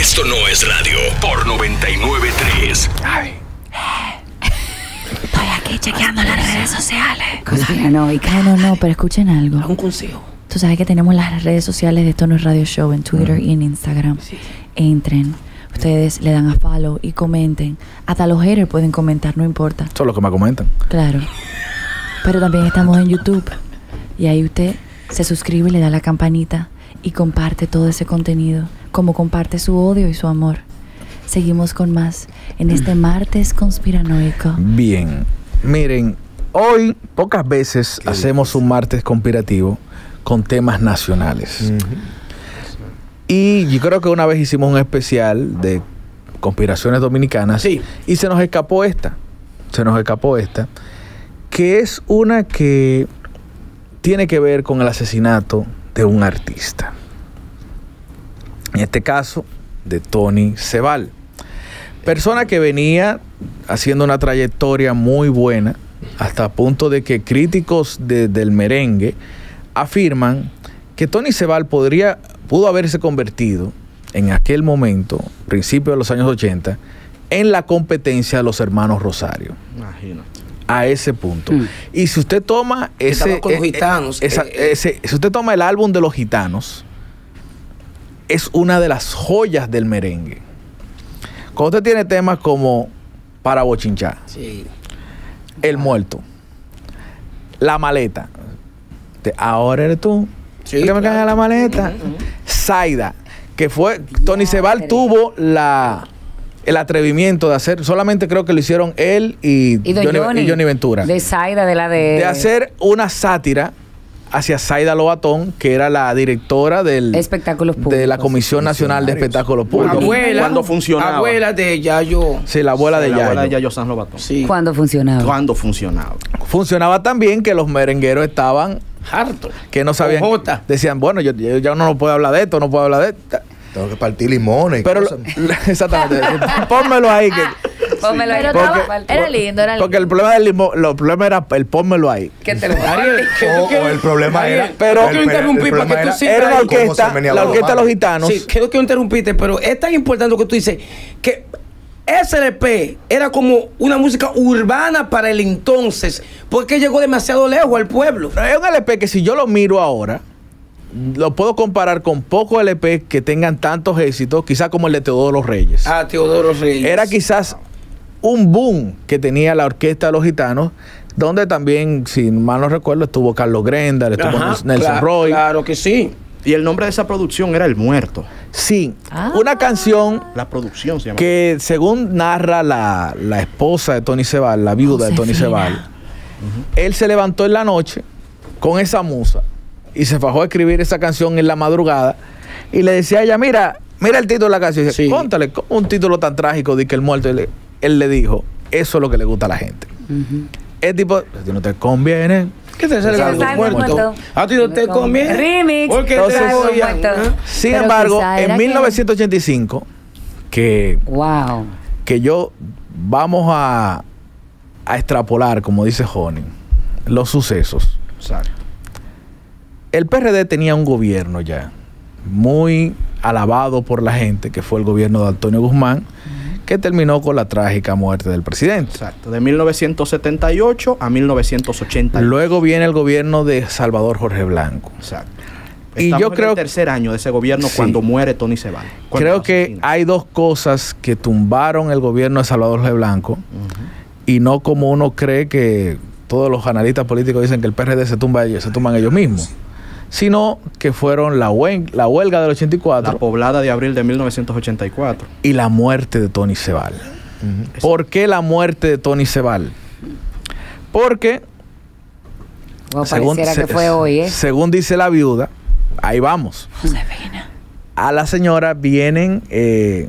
Esto no es radio por 993. Ay, Estoy aquí chequeando las redes sociales. Conspiranoica. No, no, no, pero escuchen algo. un consejo. Tú sabes que tenemos las redes sociales de Esto No es Radio Show en Twitter y en Instagram. Entren. Ustedes le dan a follow y comenten. Hasta los haters pueden comentar, no importa. Eso es lo que me comentan. Claro. Pero también estamos en YouTube. Y ahí usted se suscribe y le da la campanita y comparte todo ese contenido, como comparte su odio y su amor. Seguimos con más en este martes conspiranoico. Bien, miren, hoy pocas veces hacemos un martes conspirativo con temas nacionales. Y yo creo que una vez hicimos un especial de conspiraciones dominicanas Sí. y se nos escapó esta, se nos escapó esta, que es una que tiene que ver con el asesinato de un artista. En este caso, de Tony Cebal. Persona que venía haciendo una trayectoria muy buena, hasta punto de que críticos de- del merengue afirman que Tony Cebal podría, pudo haberse convertido en aquel momento, principio de los años 80, en la competencia de los hermanos Rosario. Imagino. A ese punto. Mm. Y si usted toma ese, con los eh, eh, gitanos, esa- eh, ese- si usted toma el álbum de los gitanos, es una de las joyas del merengue. Cuando usted tiene temas como Para Bochinchar, Sí. El Muerto, La Maleta, de Ahora eres tú, Sí, que me caga la maleta. Zaida, que fue, Tony Cebal tuvo la, el atrevimiento de hacer, solamente creo que lo hicieron él y, Johnny, Johnny. y Johnny Ventura De Zaida, de la de. de hacer una sátira hacia Zaida Lobatón, que era la directora del, Espectáculos de la Comisión Nacional de Espectáculos Públicos. Abuela. Cuando funcionaba. Abuela de Yayo. Sí, la abuela de la abuela de Yayo. Yayo San Lobatón. Sí. Cuando funcionaba. Cuando funcionaba. Funcionaba tan bien que los merengueros estaban Harto. que no sabían. Decían, bueno, yo, yo ya no puedo hablar de esto, no puedo hablar de esto. Tengo que partir limones y Pero, cosas. exactamente. Pónmelo ahí. Que, Pónmelo ahí. Pero Porque- era lindo, era lindo. porque el problema del limón, el problema era el pónmelo ahí. Que te lo que O- el problema era- pero- yo quiero el- problema para que tú sigas Era la ahí. ¿Cómo se orquesta, la la orquesta de los gitanos. Sí, que no quiero interrumpirte, pero es tan importante lo que tú dices que SLP era como una música urbana para el entonces, porque llegó demasiado lejos al pueblo. Es un LP que si yo lo miro ahora, lo puedo comparar con pocos LP que tengan tantos éxitos, quizás como el de Teodoro Reyes. A Teodoro Reyes. Era quizás un boom que tenía la orquesta de los gitanos, donde también, si mal no recuerdo, estuvo Carlos Grenda, estuvo Ajá, Nelson claro, Roy. Claro que sí. Y el nombre de esa producción era El Muerto. Sí, Ah. una canción La producción se llama. que según narra la, la esposa de Tony Cebal, la viuda de Tony. Cebal, él se levantó en la noche con esa musa y se fajó a escribir esa canción en la madrugada y le decía a ella, mira, mira el título de la canción. Y dice, Sí. Póntale, ¿cómo un título tan trágico de que el muerto, él, le- él le dijo, eso es lo que le gusta a la gente. El tipo, a ti no te conviene. ¿Qué te sale los muerto. A ti no te conviene. Remix. Porque Entonces- te voy a-. ¿Ah? Sin Pero embargo, en que- 1985, que Wow. que yo vamos a, a extrapolar, como dice Johnny, los sucesos. Exacto. El PRD tenía un gobierno ya muy alabado por la gente, que fue el gobierno de Antonio Guzmán, que terminó con la trágica muerte del presidente. Exacto. De 1978 a 1980. Luego viene el gobierno de Salvador Jorge Blanco. Exacto. Y yo en creo- el tercer año de ese gobierno Sí. cuando muere Tony Cebal. Cuando Creo que hay dos cosas que tumbaron el gobierno de Salvador Jorge Blanco y no como uno cree que todos los analistas políticos dicen que el PRD se tumba ellos, se tumban ellos mismos, sino que fueron la, huen- la huelga del La 84 poblada de abril de 1984. y la muerte de Tony Cebal. ¿Por qué la muerte de Tony Cebal? Porque Como pareciera se- que fue hoy, ¿eh? según dice la viuda, ahí vamos. A la señora vienen, eh,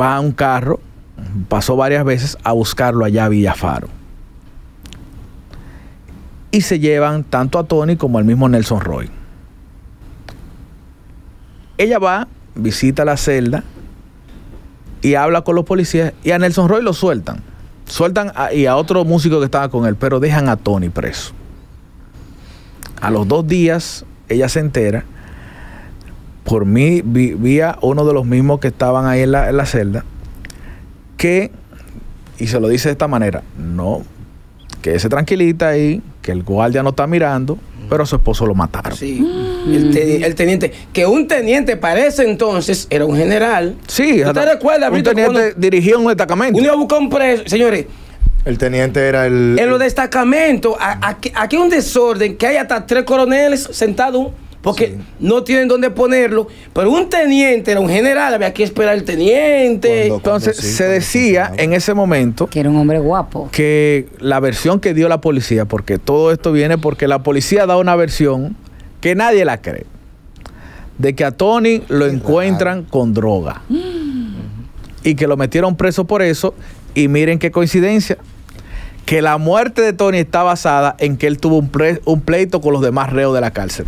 va a un carro, pasó varias veces a buscarlo allá a Villafaro. Y se llevan tanto a Tony como al mismo Nelson Roy. Ella va, visita la celda y habla con los policías y a Nelson Roy lo sueltan. Sueltan a- y a otro músico que estaba con él, pero dejan a Tony preso. A los dos días ella se entera por mí, vi, vi a uno de los mismos que estaban ahí en la, en la celda, que, y se lo dice de esta manera, no, que se tranquilita ahí, que el guardia no está mirando, pero a su esposo lo mataron. Sí. El, te- el teniente. Que un teniente para ese entonces era un general. Sí, ¿Usted hasta- recuerda, un teniente cuando dirigía un destacamento. uno iba a buscar un preso? Señores, El teniente era el. en los destacamentos, aquí hay un desorden que hay hasta tres coroneles sentados porque Sí. no tienen dónde ponerlo. Pero un teniente era un general, había que esperar el teniente. Cuando- Entonces sí, se decía en ese momento Que era un hombre guapo. que la versión que dio la policía, porque todo esto viene porque la policía da una versión que nadie la cree, de que a Tony lo encuentran con droga y que lo metieron preso por eso y miren qué coincidencia, que la muerte de Tony está basada en que él tuvo un, pre- un pleito con los demás reos de la cárcel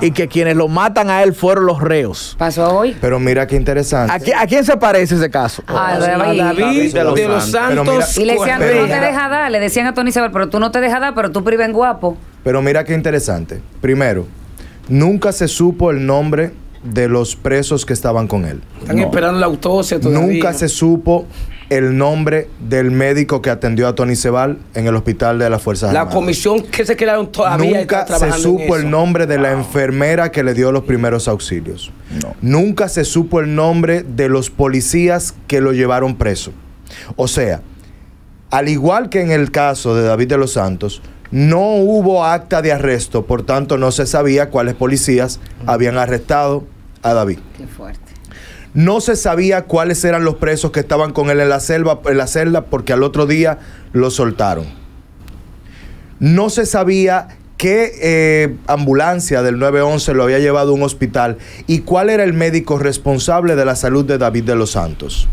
y que quienes lo matan a él fueron los reos. Pasó hoy. Pero mira qué interesante. ¿A, qui- a quién se parece ese caso? Ah, A David. David de los, de los Santos. Y le decían, tú no te dejas dar. Le decían a Tony Sebal, pero tú no te dejas dar, pero tú priven guapo. Pero mira qué interesante. Primero, nunca se supo el nombre de los presos que estaban con él. Están esperando la autopsia todavía. Nunca se supo el nombre del médico que atendió a Tony Cebal en el hospital de las Fuerzas La Armadas. comisión que se crearon todavía Nunca está se supo el nombre de la enfermera que le dio los primeros auxilios. No. Nunca se supo el nombre de los policías que lo llevaron preso. O sea, al igual que en el caso de David de los Santos, no hubo acta de arresto, por tanto no se sabía cuáles policías habían arrestado a David. Qué fuerte. No se sabía cuáles eran los presos que estaban con él en la selva, en la celda, porque al otro día lo soltaron. No se sabía qué eh, ambulancia del 911 lo había llevado a un hospital y cuál era el médico responsable de la salud de David de los Santos.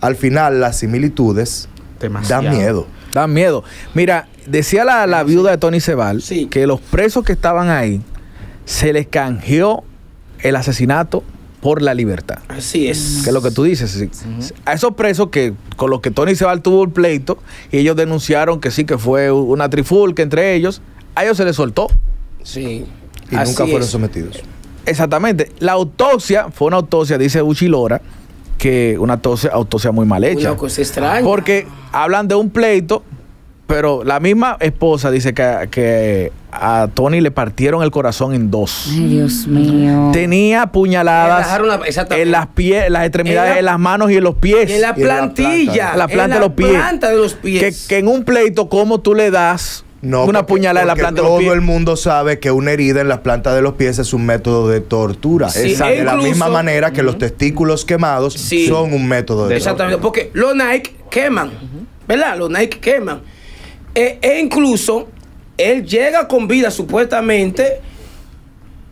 Al final, las similitudes Demasiado. dan miedo. Da miedo. Mira, decía la, la viuda de Tony Cebal Sí. que los presos que estaban ahí se les canjeó el asesinato por la libertad. Así es. Que es lo que tú dices. sí. A esos presos que con los que Tony Cebal tuvo el pleito y ellos denunciaron que sí, que fue una trifulca entre ellos, a ellos se les soltó. Sí. Y Así nunca fueron es. sometidos. Exactamente. La autopsia fue una autopsia, dice Uchilora, que una autopsia, autopsia muy mal hecha. Una cosa extraña. Porque hablan de un pleito, pero la misma esposa dice que, que a Tony le partieron el corazón en dos. Ay, Dios mío. Tenía puñaladas la- exactamente. en las pies, en las extremidades, En la- en las manos y en los pies. En la Y en la plantilla. planta. La planta en de los pies. La planta de los pies. Que, que en un pleito, ¿cómo tú le das No, una porque- puñalada en la planta de los todo pies? el mundo sabe que una herida en la planta de los pies es un método de tortura. Sí, Exacto. de la misma manera que los testículos quemados Sí. son un método de Exactamente, tortura. porque los Nike queman, ¿verdad? Los Nike queman. E, e incluso él llega con vida, supuestamente,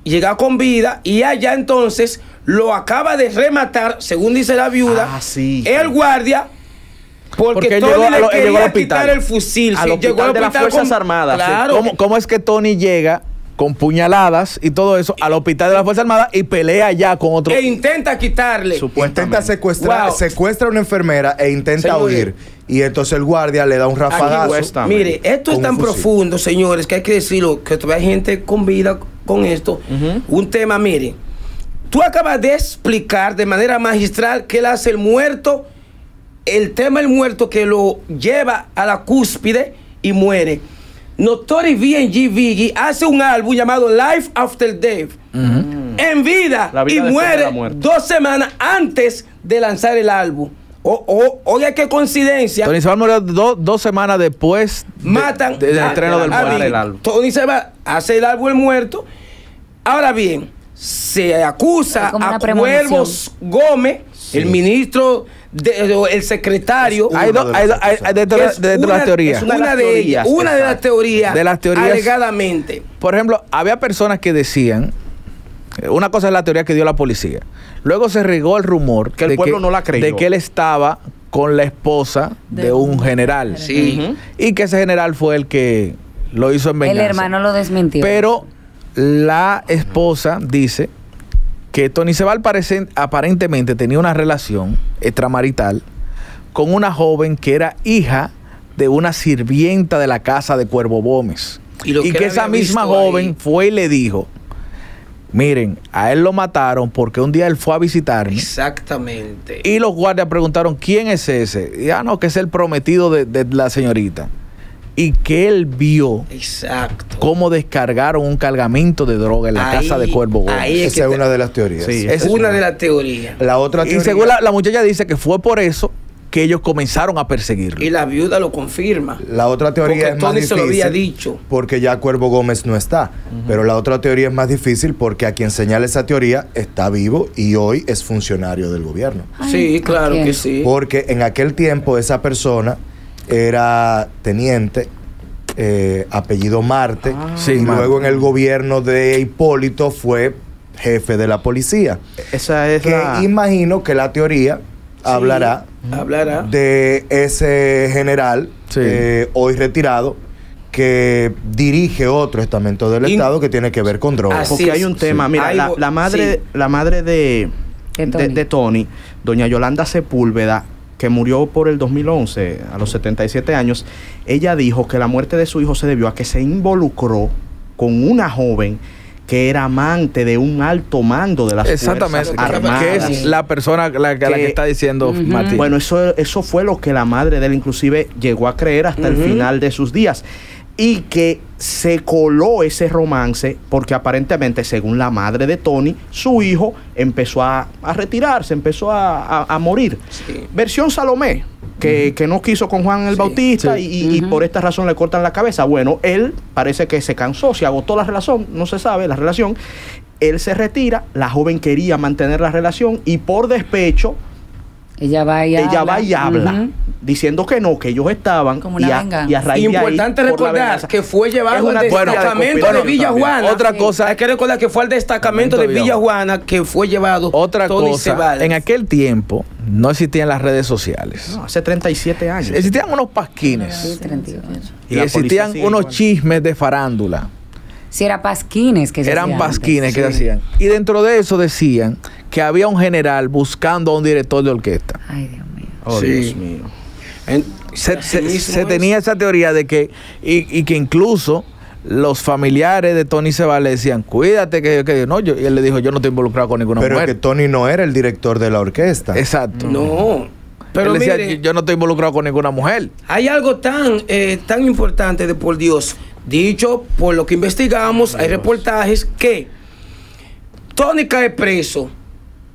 llega con vida y allá entonces lo acaba de rematar, según dice la viuda, Ah, sí. el guardia. Porque, Porque Tony llegó a le lo- llegó quería al hospital. quitar el fusil. Al sí, hospital llegó al de las Fuerzas con- Armadas. Claro. ¿Cómo, cómo es que Tony llega con puñaladas y todo eso al hospital de la Fuerza Armada y pelea ya con otro? E intenta quitarle. Intenta secuestrar, Wow. secuestra a una enfermera e intenta huir. Y entonces el guardia le da un rafagazo. Mire, esto es tan profundo, señores, que hay que decirlo, que todavía hay gente con vida con esto. Un tema, mire, tú acabas de explicar de manera magistral qué le hace el muerto, el tema del muerto que lo lleva a la cúspide y muere. Notori B&G Biggie hace un álbum llamado Life After Death. En vida, y de muere dos semanas antes de lanzar el álbum. O, o- oiga qué coincidencia Tony Sebal murió do- dos semanas después de- matan de- del a- estreno del a muerto. El álbum. Tony se va, hace el árbol muerto. Ahora bien, se acusa a. Cuervos Gómez, el ministro, de- el secretario. Hay dos, hay, dos- hay- hay dentro, de- es dentro de una- las teorías. es Una Una, de las de ellas, una de las teorías. De las teorías- Alegadamente. Por ejemplo, había personas que decían, eh, una cosa es la teoría que dio la policía. Luego se regó el rumor Que el pueblo no la creyó. de que él estaba con la esposa de, De un un general. Sí. Y que ese general fue el que lo hizo en El venganza. hermano lo desmintió. Pero la esposa dice que Tony Sebal aparentemente tenía una relación extramarital con una joven que era hija de una sirvienta de la casa de Cuervo Gómez. Y que esa misma ahí. joven fue y le dijo, Miren, a él lo mataron porque un día él fue a visitarme Exactamente. y los guardias preguntaron quién es ese. Y ah, no, que es el prometido de, de la señorita. Y que él vio Exacto. cómo descargaron un cargamento de droga en la Ahí- casa de Cuervo Gómez. ahí es Esa es una de las teorías. Sí, es una de las teorías. La otra Y según la, la muchacha dice que fue por eso que ellos comenzaron a perseguirlo. Y la viuda lo confirma. La otra teoría Porque es más se difícil. lo había dicho. Porque ya Cuervo Gómez no está. Pero la otra teoría es más difícil porque a quien señala esa teoría está vivo y hoy es funcionario del gobierno. sí, claro que sí. Porque en aquel tiempo esa persona era teniente, eh, apellido Marte, Sí, y Marte. luego en el gobierno de Hipólito fue jefe de la policía. Esa es Que la... imagino que la teoría hablará Hablará. de ese general Sí. eh, hoy retirado que dirige otro estamento del In- Estado que tiene que ver con drogas. Así Porque hay un tema, Sí. mira, la, madre, sí. la madre de, De de, Tony. de Tony, doña Yolanda Sepúlveda, que murió por el 2011, a los 77 años, ella dijo que la muerte de su hijo se debió a que se involucró con una joven que era amante de un alto mando de las Exactamente. Fuerzas Armadas. Que es la persona la, que- la que está diciendo Ujú. Martín. Bueno, eso, eso fue lo que la madre de él inclusive llegó a creer hasta el final de sus días. Y que se coló ese romance porque aparentemente, según la madre de Tony, su hijo empezó a, a retirarse, empezó a, a- a morir. Sí. Versión Salomé, que, que no quiso con Juan el Sí. Bautista Sí. y, y- y por esta razón le cortan la cabeza. Bueno, él parece que se cansó, se agotó la relación, no se sabe la relación. Él se retira, la joven quería mantener la relación y por despecho Ella va y habla. ella va y habla diciendo que no, que ellos estaban Como una y, a, venganza. y a raíz de ahí, Importante recordar que fue llevado al de destacamento de conspiración Villa. Juana. Otra cosa- Hay que recordar que fue al destacamento de Villa. Juana que fue llevado Otra Tony cosa, Ceballos. en aquel tiempo no existían las redes sociales. No, hace 37 años. Existían unos pasquines. Sí, 38. Y, existían unos igual. chismes de farándula. Si era pasquines que se Eran hacían pasquines que Sí. hacían. Y dentro de eso decían que había un general buscando a un director de orquesta. Ay, Dios mío. Oh, Sí. Dios mío. En- Se, se- se tenía esa teoría de que, y, y que incluso los familiares de Tony Sebal le decían, cuídate que, que no, yo, y él le dijo, yo no estoy involucrado con ninguna Pero es mujer. que Tony no era el director de la orquesta. Exacto. No. Pero él decía, mire, yo no estoy involucrado con ninguna mujer. hay algo tan, eh, tan importante de por Dios. Dicho por lo que investigamos, hay reportajes que Tony cae preso.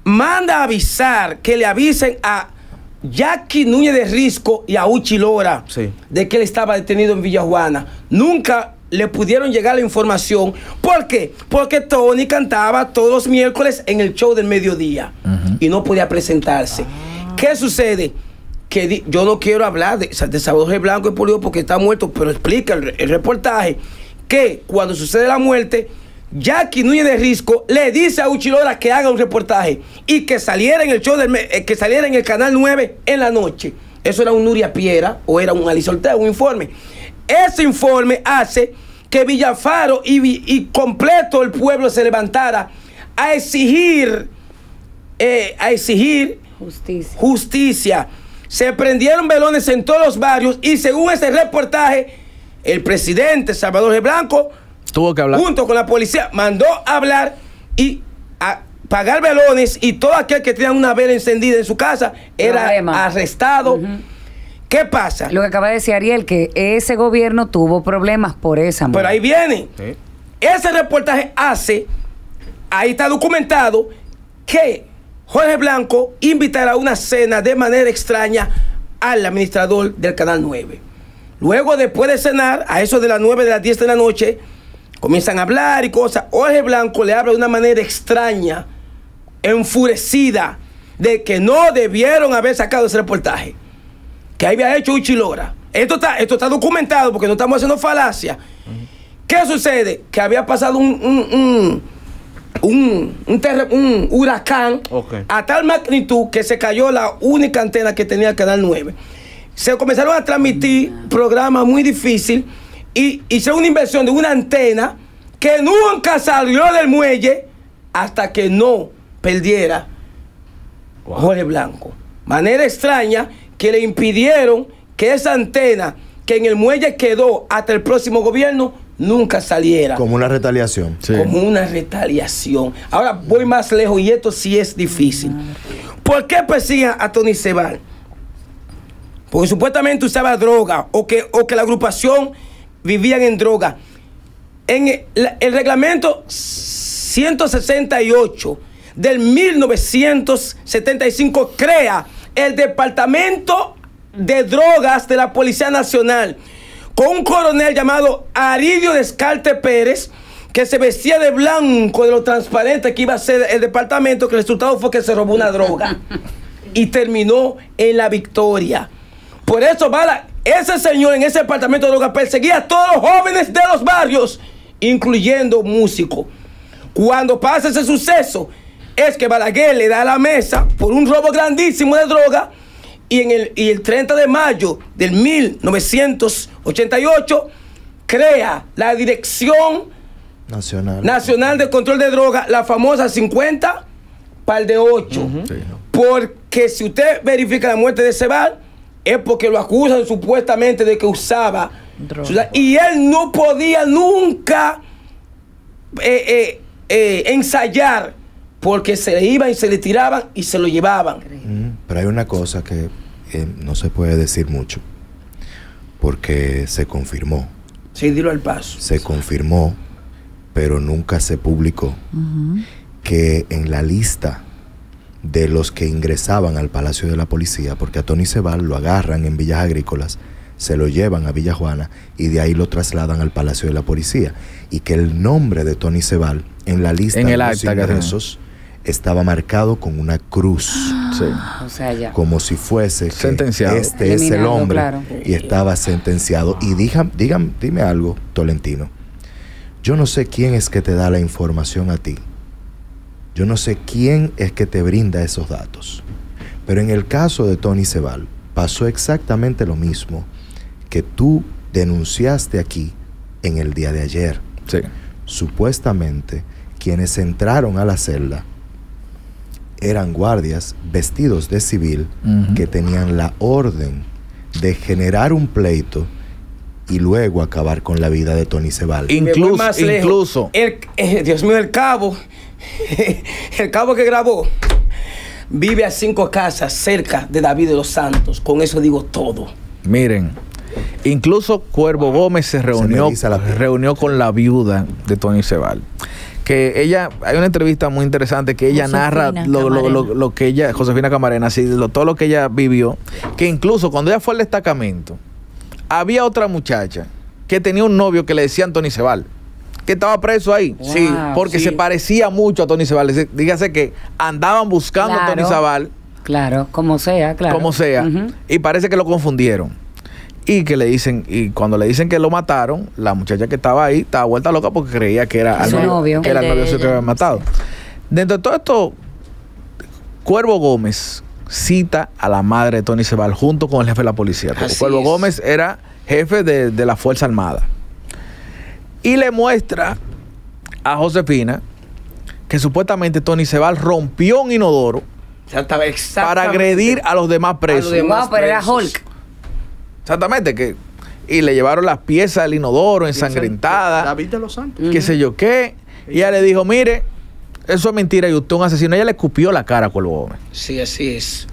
Manda a avisar, que le avisen a Jackie Núñez de Risco y a Uchi Lora Sí. de que él estaba detenido en Villa Juana. Nunca le pudieron llegar la información. ¿Por qué? Porque Tony cantaba todos los miércoles en el show del mediodía y no podía presentarse. ¿Qué sucede? Que yo no quiero hablar de, de Salvador Blanco y Polio porque está muerto, pero explica el, el reportaje que cuando sucede la muerte, Jackie Núñez de Risco le dice a Uchilora que haga un reportaje y que saliera en el show del eh, que saliera en el canal 9 en la noche. Eso era un Nuria Piera o era un Alice Ortega, un informe. Ese informe hace que Villafaro y, y completo el pueblo se levantara a exigir, eh, a exigir Justicia. justicia. Se prendieron velones en todos los barrios y según ese reportaje, el presidente Salvador G. Blanco, Tuvo que hablar. junto con la policía, mandó a hablar y a pagar velones y todo aquel que tenía una vela encendida en su casa era Problema. arrestado. ¿Qué pasa? Lo que acaba de decir Ariel, que ese gobierno tuvo problemas por esa Pero ahí viene. Sí. Ese reportaje hace, ahí está documentado, que Jorge Blanco invitará a una cena de manera extraña al administrador del Canal 9. Luego, después de cenar, a eso de las 9 de las 10 de la noche, comienzan a hablar y cosas. Jorge Blanco le habla de una manera extraña, enfurecida, de que no debieron haber sacado ese reportaje que había hecho Uchilora. Esto está, esto está documentado porque no estamos haciendo falacia. ¿Qué sucede? Que había pasado un, un, un un huracán a tal magnitud que se cayó la única antena que tenía Canal 9. Se comenzaron a transmitir programas muy difíciles y hicieron una inversión de una antena que nunca salió del muelle hasta que no perdiera Jorge Blanco. Manera extraña que le impidieron que esa antena que en el muelle quedó hasta el próximo gobierno nunca saliera Como una retaliación. Sí. como una retaliación. Ahora voy más lejos y esto sí es difícil. ¿Por qué persiguen a Tony Sebal? Porque supuestamente usaba droga o que, o que la agrupación vivían en droga. En el, el reglamento 168 del 1975 crea el Departamento de Drogas de la Policía Nacional con un coronel llamado Aridio Descarte Pérez que se vestía de blanco de lo transparente que iba a ser el departamento que el resultado fue que se robó una droga y terminó en la victoria. Por eso, Bala, ese señor en ese departamento de drogas perseguía a todos los jóvenes de los barrios, incluyendo músicos. Cuando pasa ese suceso, es que Balaguer le da a la mesa por un robo grandísimo de droga y, en el, y el 30 de mayo del 1988 crea la Dirección Nacional. Nacional de Control de Drogas, la famosa 50 par de 8. Porque si usted verifica la muerte de Sebal, es porque lo acusan supuestamente de que usaba Droga. Y él no podía nunca eh, eh, eh, ensayar porque se le iban y se le tiraban y se lo llevaban. Mm, Pero hay una cosa que eh, no se puede decir mucho. Porque se confirmó. Sí, dilo al paso. Se confirmó, pero nunca se publicó. Que en la lista de los que ingresaban al Palacio de la Policía, porque a Tony Sebal lo agarran en Villas Agrícolas, se lo llevan a Villa Juana y de ahí lo trasladan al Palacio de la Policía. Y que el nombre de Tony Sebal en la lista En el de los acta ingresos estaba marcado con una cruz. Sí. O sea, ya. como si fuese que Sentenciado. este es el hombre claro. y estaba sentenciado. Y diga, digan, dime algo, Tolentino. Yo no sé quién es que te da la información a ti. Yo no sé quién es que te brinda esos datos. Pero en el caso de Tony Sebal, pasó exactamente lo mismo que tú denunciaste aquí en el día de ayer. Sí. Supuestamente, quienes entraron a la celda eran guardias vestidos de civil que tenían la orden de generar un pleito y luego acabar con la vida de Tony voy Incluso- más incluso. El, eh, Dios mío, el cabo. el cabo que grabó. Vive a cinco casas cerca de David de los Santos. Con eso digo todo. Miren, incluso Cuervo Gómez se reunió, piel. reunió con la viuda de Tony Sebal. Que ella, hay una entrevista muy interesante que ella Josefina narra lo, lo- lo- lo que ella, Josefina Camarena, sí, todo lo que ella vivió. Que incluso cuando ella fue al destacamento, había otra muchacha que tenía un novio que le decían Tony Sebal, que estaba preso ahí. Wow, sí, porque sí. se parecía mucho a Tony. Es- Dígase que andaban buscando a Tony. Sebal Claro, como sea, claro. como sea, y parece que lo confundieron. Y que le dicen, y cuando le dicen que lo mataron, la muchacha que estaba ahí estaba vuelta loca porque creía que era, al Su novio. que era el de novio suyo que había matado. Dentro de todo esto, Cuervo Gómez cita a la madre de Tony Sebal junto con el jefe de la policía. Cuervo es. Gómez era jefe de, de la Fuerza Armada. Y le muestra a Josefina que supuestamente Tony Sebal rompió un inodoro para agredir a los demás presos. los demás. Wow, pero era. Hulk. Exactamente, que y le llevaron las piezas del inodoro ensangrentadas, David de los Santos. qué sé yo qué. Y ella le dijo, mire, eso es mentira y usted es un asesino. Ella le escupió la cara a Cuervo Gómez. Sí, así es.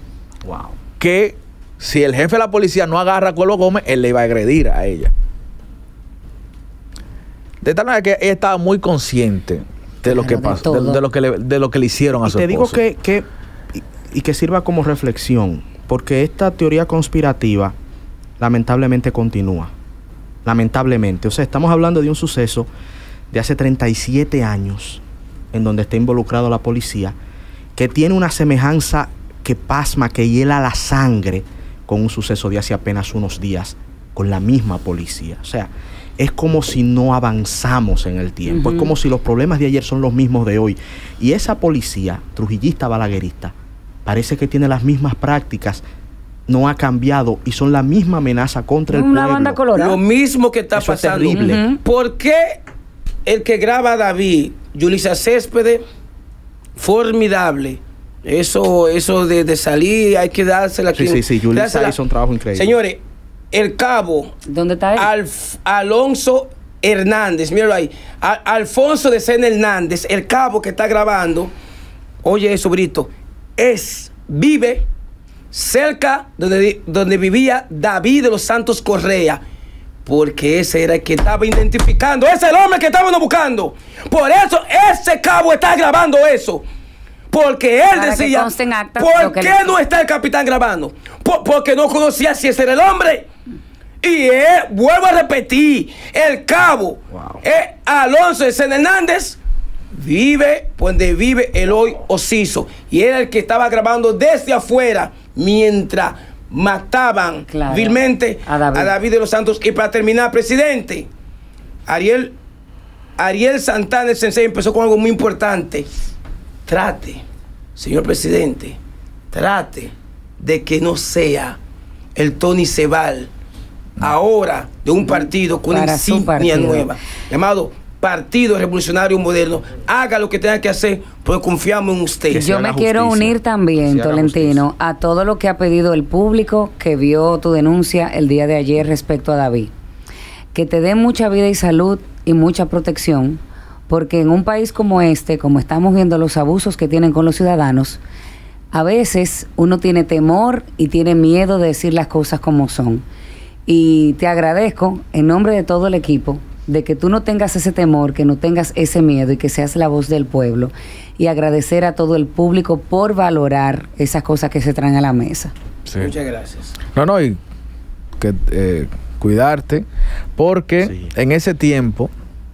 Wow. Que si el jefe de la policía no agarra a Cuervo Gómez, él le iba a agredir a ella. De tal manera que ella estaba muy consciente de lo Claro, que pasó, de, de lo que le, de lo que le hicieron a Y su te digo que, que- y, y que sirva como reflexión, porque esta teoría conspirativa lamentablemente continúa. Lamentablemente. O sea, estamos hablando de un suceso de hace 37 años en donde está involucrado la policía, que tiene una semejanza que pasma, que hiela la sangre con un suceso de hace apenas unos días con la misma policía. O sea, es como si no avanzamos en el tiempo, es como si los problemas de ayer son los mismos de hoy. Y esa policía, trujillista balaguerista, parece que tiene las mismas prácticas, no ha cambiado y son la misma amenaza contra el Una pueblo. banda colorada. Lo mismo que está Eso es pasando. terrible. ¿Por qué el que graba a David, Yulisa Céspedes, formidable? Eso, eso de, de salir, hay que dársela Sí, aquí. sí, sí, Yulisa dársela. hizo un trabajo increíble. Señores, el cabo ¿Dónde está él? Alf- Alonso Hernández, míralo ahí. A- Alfonso de Sena Hernández, el cabo que está grabando, oye eso, Brito, es, vive cerca donde, donde vivía David de los Santos Correa. Porque ese era el que estaba identificando. Ese es el hombre que estábamos buscando. Por eso ese cabo está grabando eso. Porque él Para decía, acta ¿por qué le- no está el capitán grabando? Por- porque no conocía si ese era el hombre. Y él, vuelvo a repetir, el cabo, Wow. eh, Alonso de Sen Hernández, vive donde vive Eloy Ociso. Y era el que estaba grabando desde afuera mientras mataban Claro. vilmente A David. de los Santos. Y para terminar, presidente, Ariel, Ariel Santana, el sensei, empezó con algo muy importante. Trate, señor presidente, trate de que no sea el Tony Sebal ahora de un partido con su insignia partido. nueva, llamado Partido Revolucionario Moderno. Haga lo que tenga que hacer, porque confiamos en usted. Yo me quiero unir también, Tolentino, a todo lo que ha pedido el público que vio tu denuncia el día de ayer respecto a David. Que te dé mucha vida y salud y mucha protección, porque en un país como este, como estamos viendo los abusos que tienen con los ciudadanos, a veces uno tiene temor y tiene miedo de decir las cosas como son. Y te agradezco en nombre de todo el equipo de que tú no tengas ese temor, que no tengas ese miedo y que seas la voz del pueblo. Y agradecer a todo el público por valorar esas cosas que se traen a la mesa. Sí. Muchas gracias. No, no, y que eh, cuidarte, porque Sí. en ese tiempo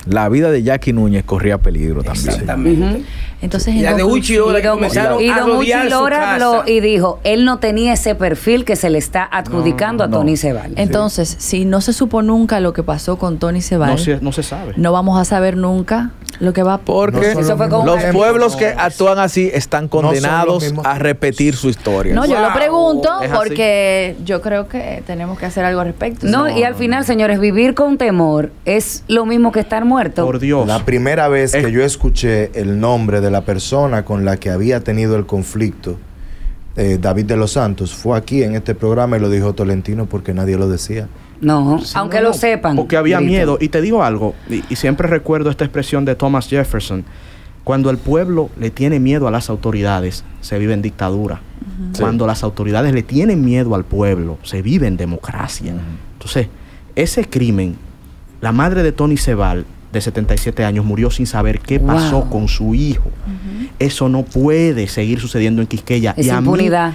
la vida de Jackie Núñez corría peligro también. Exactamente. Entonces, Y en la de conclu- Uchi Lora Y don, comenzaron y a Uchi Lora y dijo, él no tenía ese perfil que se le está adjudicando a no. Tony Sebal. Entonces, si no se supo nunca lo que pasó con Tony Sebal, No no, se, no sabe. vamos a saber nunca lo que va a Porque No son Eso fue los pueblos que actúan así están condenados a repetir su historia. No, yo lo pregunto porque yo creo que tenemos que hacer algo al respecto. No, No, y al no, final, no. señores, vivir con temor es lo mismo que estar muerto. Por Dios. La primera vez Es- que yo escuché el nombre de la persona con la que había tenido el conflicto, eh, David de los Santos, fue aquí en este programa y lo dijo Tolentino porque nadie lo decía. No, aunque No, lo sepan. Porque había miedo. Y te digo algo, y, y siempre recuerdo esta expresión de Thomas Jefferson. Cuando el pueblo le tiene miedo a las autoridades, se vive en dictadura. Cuando las autoridades le tienen miedo al pueblo, se vive en democracia. Entonces, ese crimen, la madre de Tony Sebal, de 77 años, murió sin saber qué pasó Wow. con su hijo. Eso no puede seguir sucediendo en Quisqueya. Es y a mí impunidad.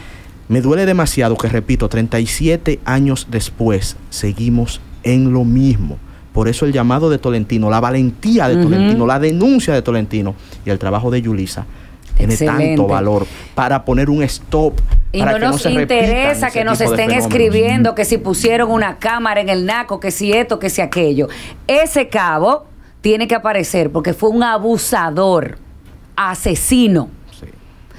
me duele demasiado que, repito, 37 años después seguimos en lo mismo. Por eso el llamado de Tolentino, la valentía de. Tolentino, la denuncia de Tolentino y el trabajo de Yulisa tiene Excelente. tanto valor para poner un stop. Y para no que nos se interesa que nos estén escribiendo que si pusieron una cámara en el naco, que si esto, que si aquello. Ese cabo tiene que aparecer porque fue un abusador, asesino, Sí.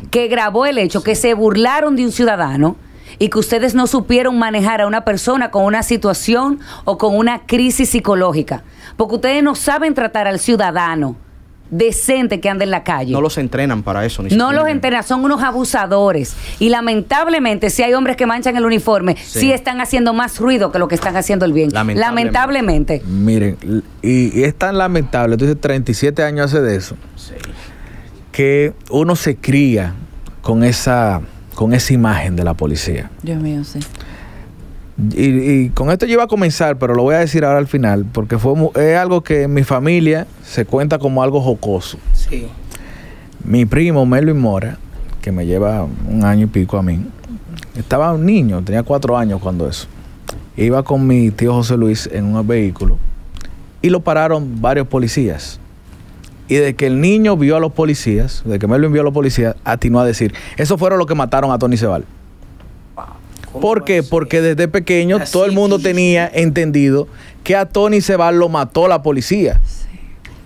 que grabó el hecho, que se burlaron de un ciudadano y que ustedes no supieron manejar a una persona con una situación o con una crisis psicológica. Porque ustedes no saben tratar al ciudadano decente que anda en la calle. No los entrenan para eso. Ni No los entrenan, son unos abusadores. Y lamentablemente, si hay hombres que manchan el uniforme, sí, Sí. están haciendo más ruido que lo que están haciendo el bien. Lamentablemente. Lamentablemente. Miren, y, y es tan lamentable, entonces 37 años hace de eso, Sí. que uno se cría con esa, con esa imagen de la policía. Dios mío, sí. Y, y con esto yo iba a comenzar, pero lo voy a decir ahora al final, porque fue es algo que en mi familia se cuenta como algo jocoso. Sí. Mi primo Melvin Mora, que me lleva un año y pico a mí, estaba un niño, tenía cuatro años cuando eso. Iba con mi tío José Luis en un vehículo y lo pararon varios policías. Y de que el niño vio a los policías, de que Melvin vio a los policías, atinó a decir, eso fueron los que mataron a Tony Sebal. ¿Por qué? Porque desde pequeño Así todo el mundo tenía entendido que a Tony Sebal lo mató la policía.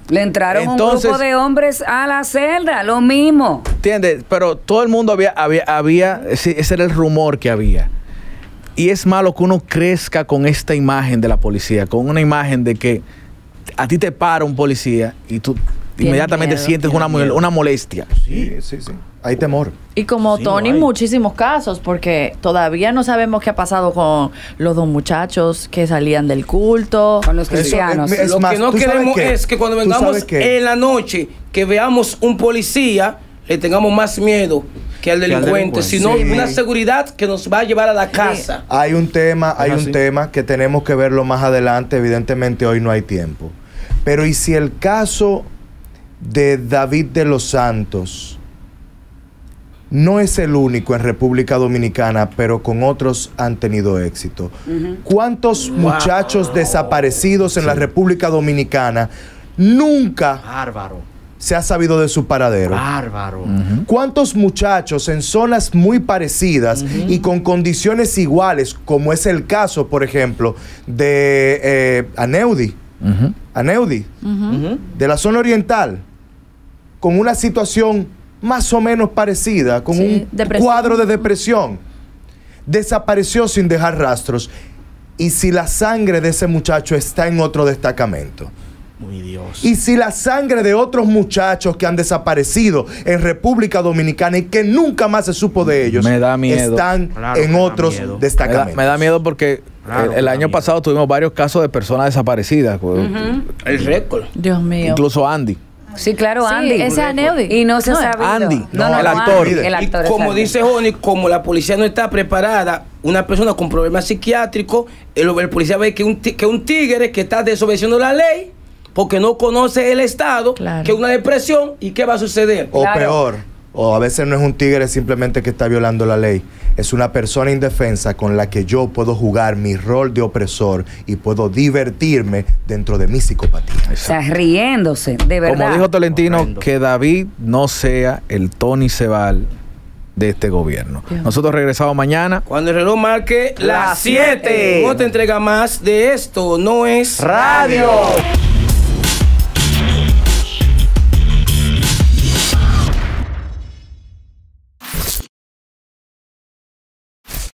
Le entraron un Entonces- grupo de hombres a la celda, lo mismo. ¿Entiendes? Pero todo el mundo había, había, había, ese era el rumor que había. Y es malo que uno crezca con esta imagen de la policía, con una imagen de que a ti te para un policía y tú inmediatamente miedo, sientes una, miedo. una molestia. Sí, sí, sí. Hay temor. Y como Sí, Tony, muchísimos casos, porque todavía no sabemos qué ha pasado con los dos muchachos que salían del culto. Con los Eso, cristianos. es- es Lo más, que no ¿tú sabes queremos es que cuando ¿Tú vengamos en la noche, que veamos un policía, le tengamos más miedo que al delincuente, delincuente. sino Sí. una seguridad que nos va a llevar a la casa. Hay un tema, hay un tema que tenemos que verlo más adelante. Evidentemente hoy no hay tiempo. Pero ¿y si el caso de David de los Santos no es el único en República Dominicana, pero con otros han tenido éxito? ¿Cuántos muchachos desaparecidos en la República Dominicana nunca Bárbaro. se ha sabido de su paradero? Bárbaro. ¿Cuántos muchachos en zonas muy parecidas y con condiciones iguales, como es el caso, por ejemplo, de eh, Aneudi. Aneudi, de la zona oriental, con una situación más o menos parecida, con Sí, un depresión. cuadro de depresión, desapareció sin dejar rastros? Y si la sangre de ese muchacho está en otro destacamento. Muy Dios. Y si la sangre de otros muchachos que han desaparecido en República Dominicana y que nunca más se supo de ellos, Me da miedo. están Claro, en me da otros miedo. Me da, destacamentos. me da miedo porque Claro, el, año miedo. pasado tuvimos varios casos de personas desaparecidas. pues, El récord. Dios mío. Incluso Andy. Sí, claro, Sí, Andy. ese Aneudi. Y no se No, ha sabido. Andy, No, no, no, el no, actor. Andy, el actor. y como dice Joni, como la policía no está preparada, una persona con problemas psiquiátricos, el, el policía ve que un, que un tigre que está desobedeciendo la ley, porque no conoce el Estado, Claro. que es una depresión, ¿y qué va a suceder? O Claro. peor, o a veces no es un tigre simplemente que está violando la ley. Es una persona indefensa con la que yo puedo jugar mi rol de opresor y puedo divertirme dentro de mi psicopatía. O sea, riéndose, de verdad. Como dijo Tolentino, Horrendo. que David no sea el Tony Sebal de este gobierno. Dios. Nosotros regresamos mañana. Cuando el reloj marque las Las siete. 7, no te entrega más de esto, no es Radio.